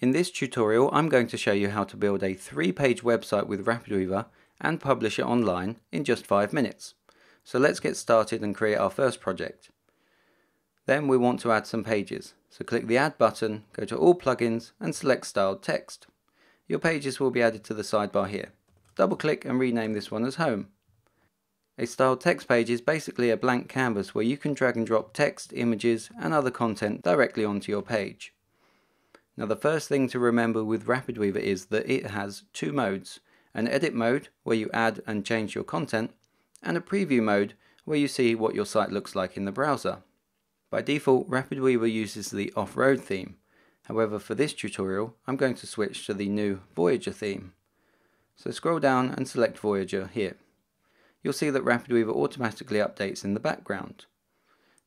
In this tutorial I'm going to show you how to build a three-page website with RapidWeaver and publish it online in just five minutes. So let's get started and create our first project. Then we want to add some pages. So click the Add button, go to All Plugins and select Styled Text. Your pages will be added to the sidebar here. Double click and rename this one as Home. A styled text page is basically a blank canvas where you can drag and drop text, images and other content directly onto your page. Now the first thing to remember with RapidWeaver is that it has two modes, an edit mode where you add and change your content, and a preview mode where you see what your site looks like in the browser. By default, RapidWeaver uses the off-road theme. However, for this tutorial, I'm going to switch to the new Voyager theme. So scroll down and select Voyager here. You'll see that RapidWeaver automatically updates in the background.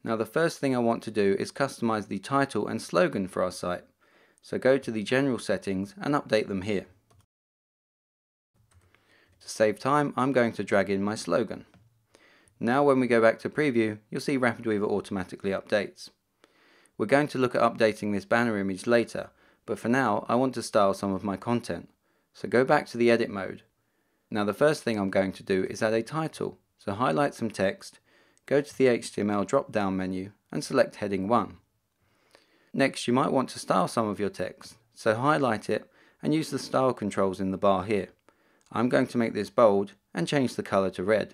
Now the first thing I want to do is customize the title and slogan for our site. So go to the general settings and update them here. To save time, I'm going to drag in my slogan. Now when we go back to preview, you'll see RapidWeaver automatically updates. We're going to look at updating this banner image later, but for now I want to style some of my content. So go back to the edit mode. Now the first thing I'm going to do is add a title. So highlight some text, go to the HTML drop down menu and select heading 1. Next you might want to style some of your text, so highlight it and use the style controls in the bar here. I'm going to make this bold and change the colour to red.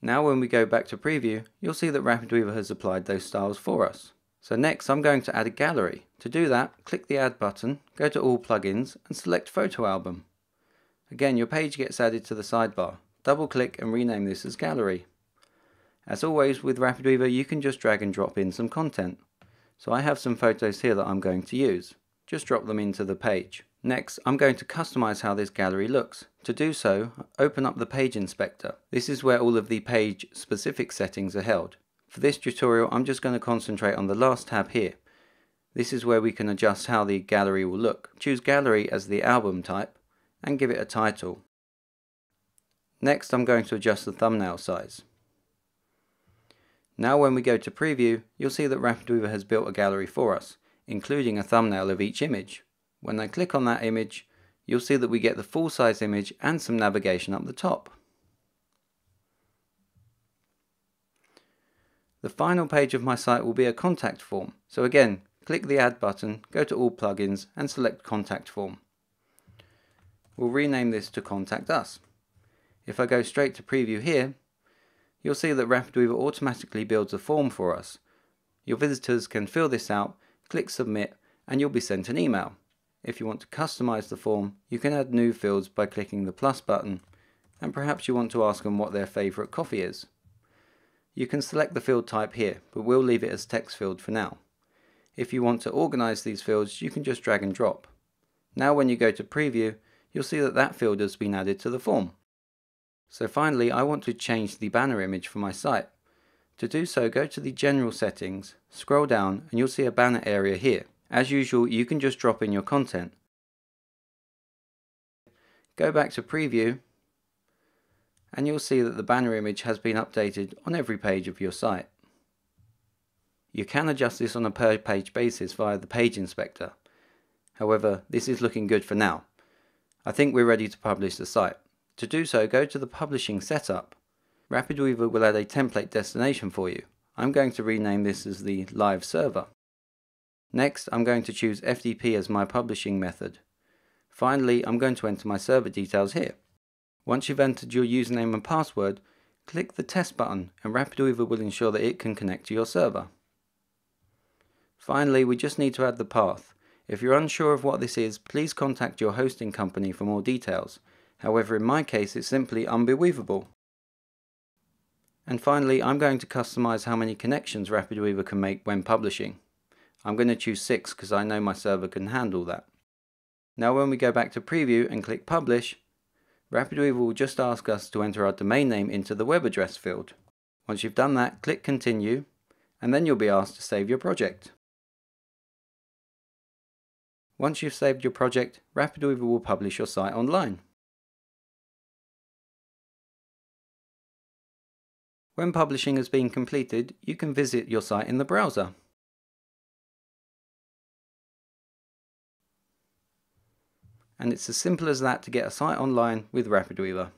Now when we go back to preview, you'll see that RapidWeaver has applied those styles for us. So next I'm going to add a gallery. To do that, click the Add button, go to All Plugins and select Photo Album. Again, your page gets added to the sidebar. Double click and rename this as Gallery. As always with RapidWeaver, you can just drag and drop in some content. So I have some photos here that I'm going to use. Just drop them into the page. Next, I'm going to customize how this gallery looks. To do so, open up the Page Inspector. This is where all of the page specific settings are held. For this tutorial, I'm just going to concentrate on the last tab here. This is where we can adjust how the gallery will look. Choose Gallery as the album type and give it a title. Next, I'm going to adjust the thumbnail size. Now when we go to preview, you'll see that RapidWeaver has built a gallery for us, including a thumbnail of each image. When I click on that image, you'll see that we get the full size image and some navigation up the top. The final page of my site will be a contact form. So again, click the Add button, go to All Plugins and select Contact Form. We'll rename this to Contact Us. If I go straight to Preview here, you'll see that RapidWeaver automatically builds a form for us. Your visitors can fill this out, click Submit, and you'll be sent an email. If you want to customize the form, you can add new fields by clicking the plus button, and perhaps you want to ask them what their favorite coffee is. You can select the field type here, but we'll leave it as text field for now. If you want to organize these fields, you can just drag and drop. Now when you go to preview, you'll see that that field has been added to the form. So finally, I want to change the banner image for my site. To do so, go to the general settings, scroll down, and you'll see a banner area here. As usual, you can just drop in your content. Go back to preview and you'll see that the banner image has been updated on every page of your site. You can adjust this on a per page basis via the page inspector. However, this is looking good for now. I think we're ready to publish the site. To do so, go to the publishing setup. RapidWeaver will add a template destination for you. I'm going to rename this as the live server. Next, I'm going to choose FTP as my publishing method. Finally, I'm going to enter my server details here. Once you've entered your username and password, click the test button and RapidWeaver will ensure that it can connect to your server. Finally, we just need to add the path. If you're unsure of what this is, please contact your hosting company for more details. However, in my case, it's simply unbeweavable. And finally, I'm going to customize how many connections RapidWeaver can make when publishing. I'm going to choose 6 because I know my server can handle that. Now when we go back to preview and click publish, RapidWeaver will just ask us to enter our domain name into the web address field. Once you've done that, click continue, and then you'll be asked to save your project. Once you've saved your project, RapidWeaver will publish your site online. When publishing has been completed, you can visit your site in the browser. And it's as simple as that to get a site online with RapidWeaver.